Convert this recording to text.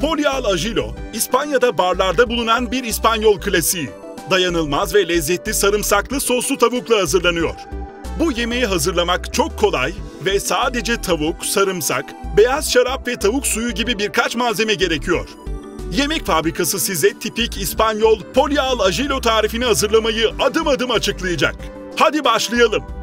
Polial Agilo, İspanya'da barlarda bulunan bir İspanyol klasiği. Dayanılmaz ve lezzetli sarımsaklı soslu tavukla hazırlanıyor. Bu yemeği hazırlamak çok kolay ve sadece tavuk, sarımsak, beyaz şarap ve tavuk suyu gibi birkaç malzeme gerekiyor. Yemek fabrikası size tipik İspanyol Polial Agilo tarifini hazırlamayı adım adım açıklayacak. Hadi başlayalım.